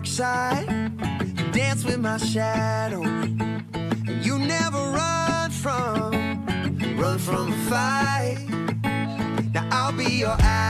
dark side. You dance with my shadow. and You never run from, run from a fight. Now I'll be your ally.